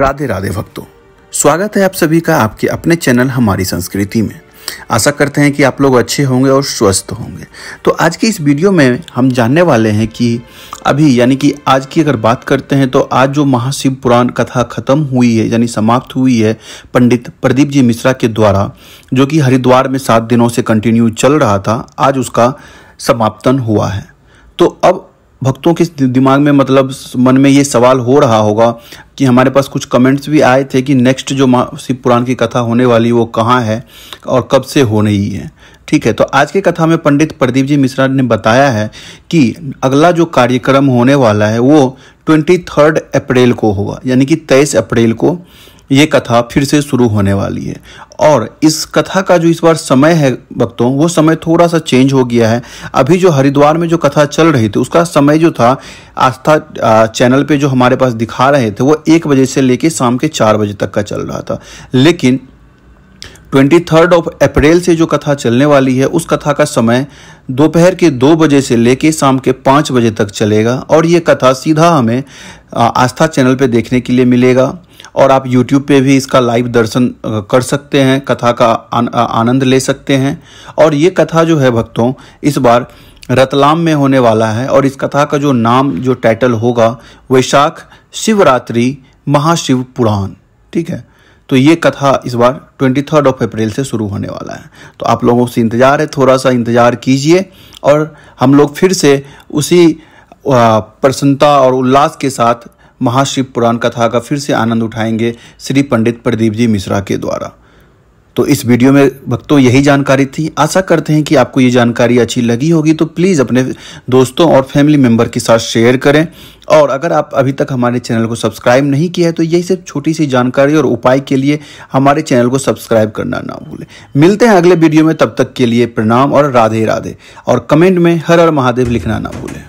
राधे राधे भक्तों, स्वागत है आप सभी का आपके अपने चैनल हमारी संस्कृति में। आशा करते हैं कि आप लोग अच्छे होंगे और स्वस्थ होंगे। तो आज की इस वीडियो में हम जानने वाले हैं कि अभी यानी कि आज की अगर बात करते हैं तो आज जो महाशिव पुराण कथा खत्म हुई है, यानी समाप्त हुई है, पंडित प्रदीप जी मिश्रा के द्वारा, जो कि हरिद्वार में सात दिनों से कंटिन्यू चल रहा था, आज उसका समाप्तन हुआ है। तो अब भक्तों के दिमाग में मतलब मन में ये सवाल हो रहा होगा कि हमारे पास कुछ कमेंट्स भी आए थे कि नेक्स्ट जो शिव पुराण की कथा होने वाली वो कहाँ है और कब से हो रही है। ठीक है तो आज की कथा में पंडित प्रदीप जी मिश्रा ने बताया है कि अगला जो कार्यक्रम होने वाला है वो ट्वेंटी थर्ड अप्रैल को होगा, यानी कि तेईस अप्रैल को। ये कथा फिर से शुरू होने वाली है। और इस कथा का जो इस बार समय है भक्तों, वो समय थोड़ा सा चेंज हो गया है। अभी जो हरिद्वार में जो कथा चल रही थी, उसका समय जो था, आस्था चैनल पे जो हमारे पास दिखा रहे थे, वो एक बजे से लेके शाम के चार बजे तक का चल रहा था। लेकिन ट्वेंटी थर्ड ऑफ़ अप्रैल से जो कथा चलने वाली है, उस कथा का समय दोपहर के दो बजे से लेके शाम के पाँच बजे तक चलेगा। और ये कथा सीधा हमें आस्था चैनल पे देखने के लिए मिलेगा। और आप YouTube पे भी इसका लाइव दर्शन कर सकते हैं, कथा का आनंद ले सकते हैं। और ये कथा जो है भक्तों, इस बार रतलाम में होने वाला है और इस कथा का जो नाम, जो टाइटल होगा, वैशाख शिवरात्रि महाशिव पुराण, ठीक है? तो ये कथा इस बार ट्वेंटी थर्ड ऑफ़ अप्रैल से शुरू होने वाला है। तो आप लोगों से इंतज़ार है थोड़ा सा इंतज़ार कीजिए और हम लोग फिर से उसी प्रसन्नता और उल्लास के साथ महाशिव पुराण कथा का फिर से आनंद उठाएँगे श्री पंडित प्रदीप जी मिश्रा के द्वारा। तो इस वीडियो में भक्तों यही जानकारी थी। आशा करते हैं कि आपको ये जानकारी अच्छी लगी होगी तो प्लीज़ अपने दोस्तों और फैमिली मेंबर के साथ शेयर करें। और अगर आप अभी तक हमारे चैनल को सब्सक्राइब नहीं किया है तो यही सिर्फ़ छोटी सी जानकारी और उपाय के लिए हमारे चैनल को सब्सक्राइब करना ना भूलें। मिलते हैं अगले वीडियो में, तब तक के लिए प्रणाम और राधे राधे। और कमेंट में हर हर महादेव लिखना ना भूलें।